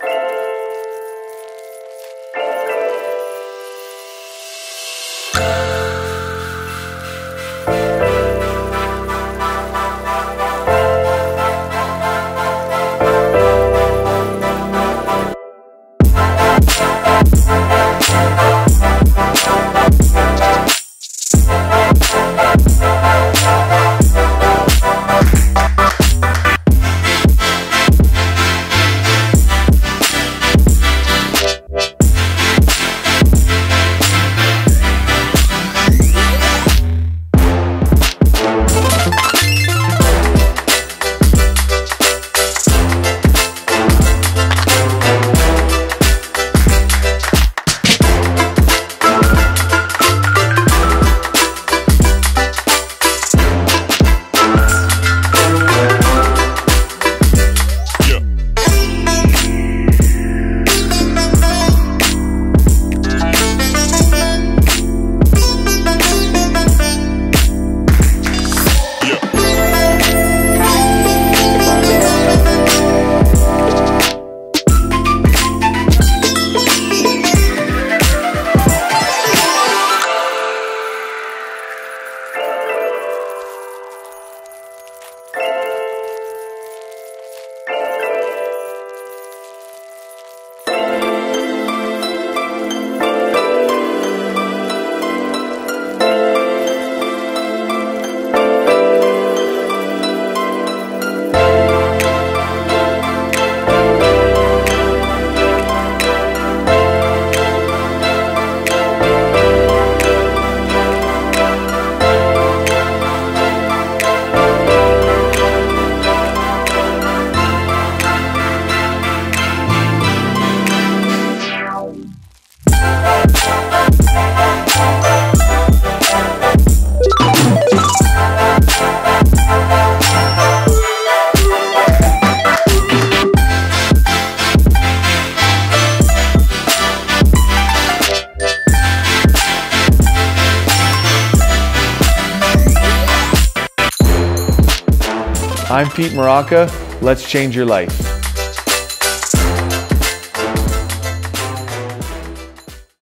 you I'm Pete Maraca. Let's change your life.